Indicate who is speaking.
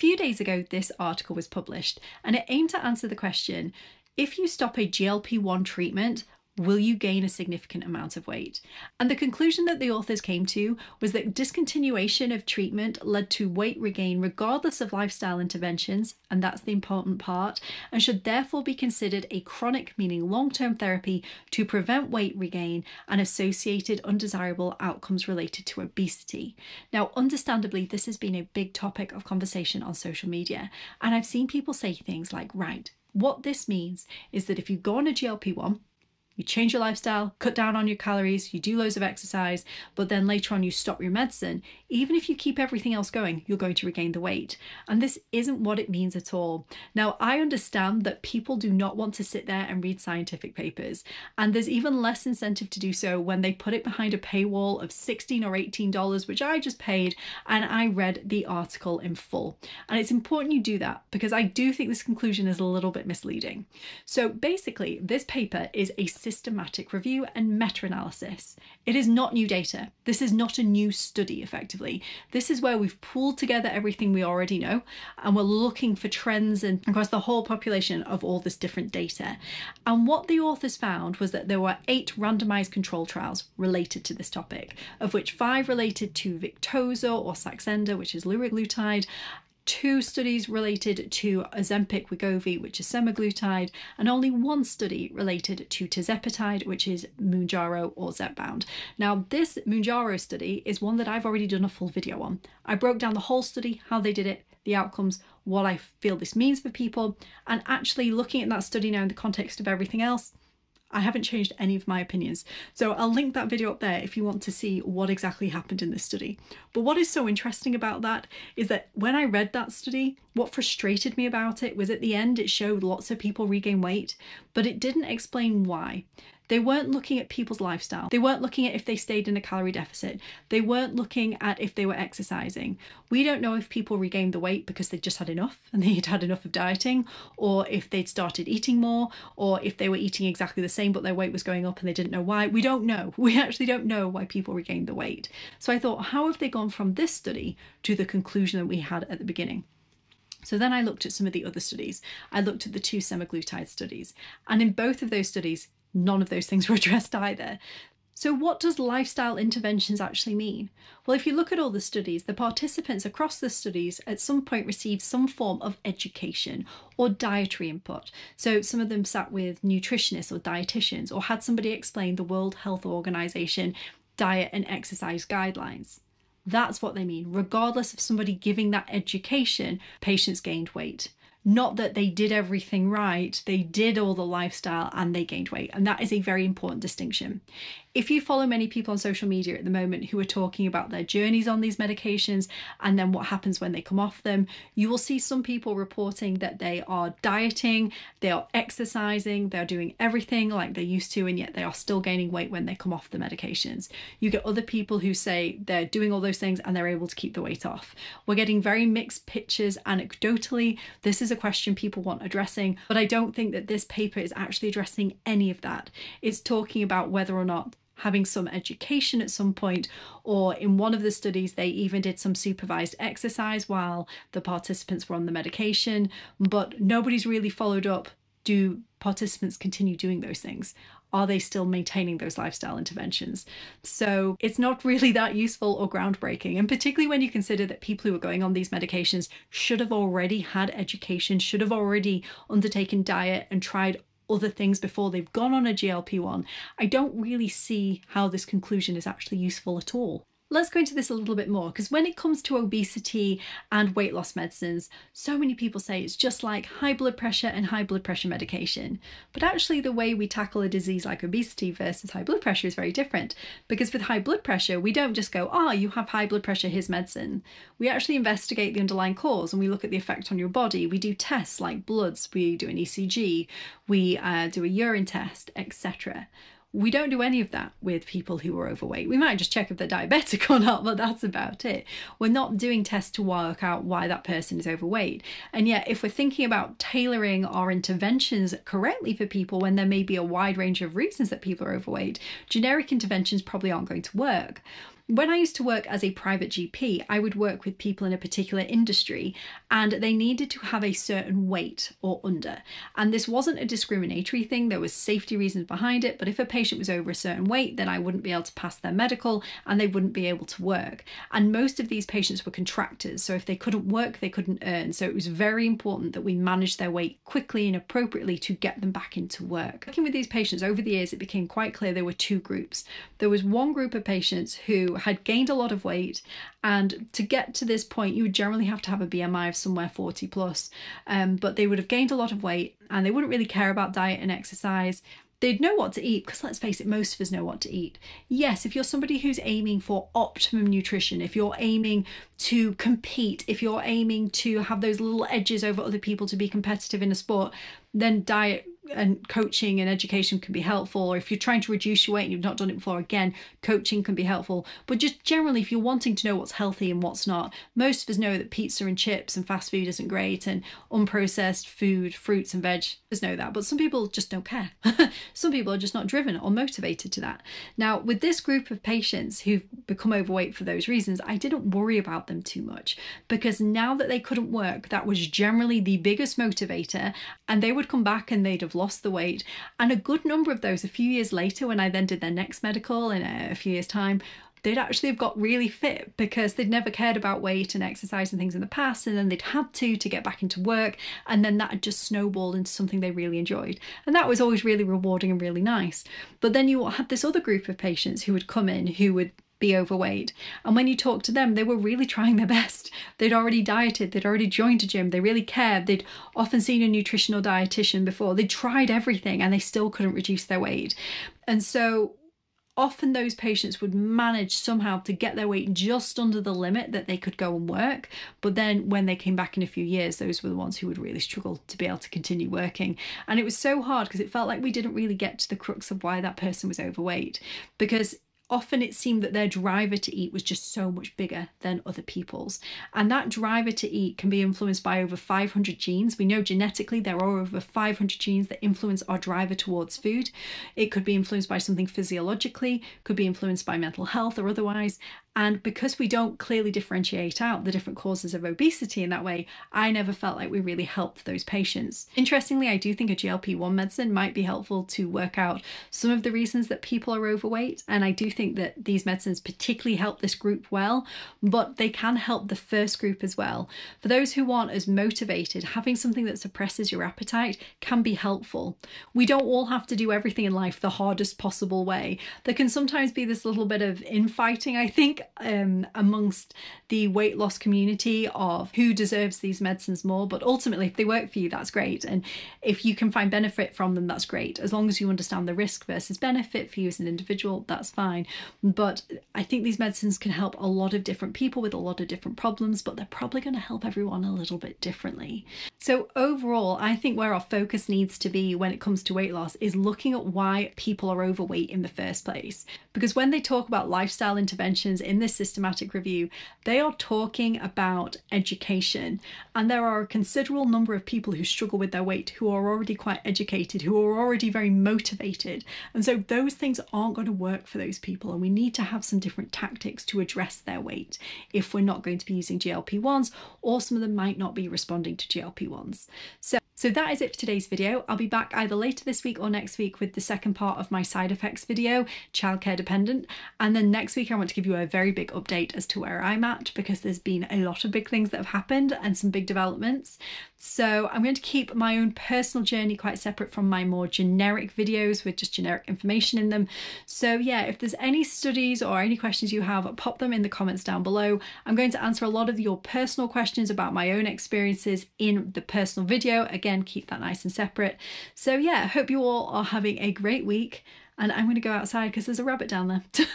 Speaker 1: few days ago, this article was published and it aimed to answer the question if you stop a GLP 1 treatment, will you gain a significant amount of weight? And the conclusion that the authors came to was that discontinuation of treatment led to weight regain regardless of lifestyle interventions, and that's the important part, and should therefore be considered a chronic, meaning long term therapy to prevent weight regain and associated undesirable outcomes related to obesity. Now, understandably, this has been a big topic of conversation on social media, and I've seen people say things like, right, what this means is that if you go on a GLP 1, you change your lifestyle, cut down on your calories, you do loads of exercise, but then later on you stop your medicine, even if you keep everything else going, you're going to regain the weight. And this isn't what it means at all. Now, I understand that people do not want to sit there and read scientific papers, and there's even less incentive to do so when they put it behind a paywall of 16 or $18, which I just paid, and I read the article in full. And it's important you do that because I do think this conclusion is a little bit misleading. So basically, this paper is a systematic review and meta analysis. It is not new data. This is not a new study, effectively. This is where we've pulled together everything we already know and we're looking for trends and across the whole population of all this different data. And what the authors found was that there were eight randomized control trials related to this topic, of which five related to Victoza or Saxenda, which is liraglutide, two studies related to Ozempic Wegovy, which is semaglutide, and only one study related to tirzepatide, which is Mounjaro or Zepbound. Now, this Mounjaro study is one that I've already done a full video on. I broke down the whole study, how they did it, the outcomes, what I feel this means for people, and actually looking at that study now in the context of everything else, I haven't changed any of my opinions. So I'll link that video up there if you want to see what exactly happened in this study. But what is so interesting about that is that when I read that study, what frustrated me about it was at the end it showed lots of people regain weight, but it didn't explain why. They weren't looking at people's lifestyle. They weren't looking at if they stayed in a calorie deficit. They weren't looking at if they were exercising. We don't know if people regained the weight because they just had enough and they had had enough of dieting, or if they'd started eating more, or if they were eating exactly the same but their weight was going up and they didn't know why. We don't know. We actually don't know why people regained the weight. So I thought, how have they gone from this study to the conclusion that we had at the beginning? So then I looked at some of the other studies. I looked at the two semaglutide studies, and in both of those studies, none of those things were addressed either. So, what does lifestyle interventions actually mean? Well, if you look at all the studies, the participants across the studies at some point received some form of education or dietary input. So, some of them sat with nutritionists or dietitians or had somebody explain the World Health Organization diet and exercise guidelines. That's what they mean. Regardless of somebody giving that education, patients gained weight. Not that they did everything right, they did all the lifestyle and they gained weight. And that is a very important distinction. If you follow many people on social media at the moment who are talking about their journeys on these medications and then what happens when they come off them, you will see some people reporting that they are dieting, they are exercising, they're doing everything like they used to, and yet they are still gaining weight when they come off the medications. You get other people who say they're doing all those things and they're able to keep the weight off. We're getting very mixed pictures anecdotally. This is a question people want addressing, but I don't think that this paper is actually addressing any of that. It's talking about whether or not having some education at some point, or in one of the studies, they even did some supervised exercise while the participants were on the medication, but nobody's really followed up. Do participants continue doing those things? Are they still maintaining those lifestyle interventions? So it's not really that useful or groundbreaking. And particularly when you consider that people who are going on these medications should have already had education, should have already undertaken diet and tried other things before they've gone on a GLP 1, I don't really see how this conclusion is actually useful at all. Let's go into this a little bit more because when it comes to obesity and weight loss medicines, so many people say it's just like high blood pressure and high blood pressure medication. But actually, the way we tackle a disease like obesity versus high blood pressure is very different because with high blood pressure, we don't just go, ah, oh, you have high blood pressure, here's medicine. We actually investigate the underlying cause and we look at the effect on your body. We do tests like bloods, we do an ECG, we uh, do a urine test, etc. We don't do any of that with people who are overweight. We might just check if they're diabetic or not, but that's about it. We're not doing tests to work out why that person is overweight. And yet, if we're thinking about tailoring our interventions correctly for people when there may be a wide range of reasons that people are overweight, generic interventions probably aren't going to work. When I used to work as a private GP, I would work with people in a particular industry and they needed to have a certain weight or under. And this wasn't a discriminatory thing, there was safety reasons behind it, but if a patient was over a certain weight, then I wouldn't be able to pass their medical and they wouldn't be able to work. And most of these patients were contractors, so if they couldn't work, they couldn't earn. So it was very important that we manage their weight quickly and appropriately to get them back into work. Working with these patients over the years, it became quite clear there were two groups. There was one group of patients who had gained a lot of weight, and to get to this point, you would generally have to have a BMI of somewhere 40 plus, um, but they would have gained a lot of weight and they wouldn't really care about diet and exercise. They'd know what to eat because let's face it most of us know what to eat. Yes if you're somebody who's aiming for optimum nutrition if you're aiming to compete if you're aiming to have those little edges over other people to be competitive in a sport then diet and coaching and education can be helpful or if you're trying to reduce your weight and you've not done it before again coaching can be helpful. But just generally if you're wanting to know what's healthy and what's not most of us know that pizza and chips and fast food isn't great and unprocessed food fruits and veg just know that. But some people just don't care. Some people are just not driven or motivated to that. Now with this group of patients who've become overweight for those reasons i didn't worry about them too much because now that they couldn't work that was generally the biggest motivator and they would come back and they'd have lost the weight. And a good number of those, a few years later, when I then did their next medical in a, a few years' time, they'd actually have got really fit because they'd never cared about weight and exercise and things in the past. And then they'd had to to get back into work. And then that had just snowballed into something they really enjoyed. And that was always really rewarding and really nice. But then you had this other group of patients who would come in who would be overweight. And when you talk to them, they were really trying their best. They'd already dieted, they'd already joined a gym, they really cared. They'd often seen a nutritional dietitian before. They'd tried everything and they still couldn't reduce their weight. And so often those patients would manage somehow to get their weight just under the limit that they could go and work. But then when they came back in a few years, those were the ones who would really struggle to be able to continue working. And it was so hard because it felt like we didn't really get to the crux of why that person was overweight. Because often it seemed that their driver to eat was just so much bigger than other people's. And that driver to eat can be influenced by over 500 genes. We know genetically there are over 500 genes that influence our driver towards food. It could be influenced by something physiologically, could be influenced by mental health or otherwise. And because we don't clearly differentiate out the different causes of obesity in that way, I never felt like we really helped those patients. Interestingly, I do think a GLP 1 medicine might be helpful to work out some of the reasons that people are overweight. And I do think that these medicines particularly help this group well, but they can help the first group as well. For those who aren't as motivated, having something that suppresses your appetite can be helpful. We don't all have to do everything in life the hardest possible way. There can sometimes be this little bit of infighting, I think, um, amongst the weight loss community of who deserves these medicines more. But ultimately, if they work for you, that's great. And if you can find benefit from them, that's great. As long as you understand the risk versus benefit for you as an individual, that's fine. But I think these medicines can help a lot of different people with a lot of different problems, but they're probably going to help everyone a little bit differently. So, overall, I think where our focus needs to be when it comes to weight loss is looking at why people are overweight in the first place. Because when they talk about lifestyle interventions in this systematic review, they are talking about education. And there are a considerable number of people who struggle with their weight who are already quite educated, who are already very motivated. And so those things aren't going to work for those people. And we need to have some different tactics to address their weight if we're not going to be using GLP 1s, or some of them might not be responding to GLP 1s. So so that is it for today's video. I'll be back either later this week or next week with the second part of my side effects video, childcare dependent. And then next week I want to give you a very big update as to where I'm at because there's been a lot of big things that have happened and some big developments. So I'm going to keep my own personal journey quite separate from my more generic videos with just generic information in them. So yeah, if there's any studies or any questions you have, pop them in the comments down below. I'm going to answer a lot of your personal questions about my own experiences in the personal video. Again, keep that nice and separate. So yeah, hope you all are having a great week and I'm going to go outside because there's a rabbit down there.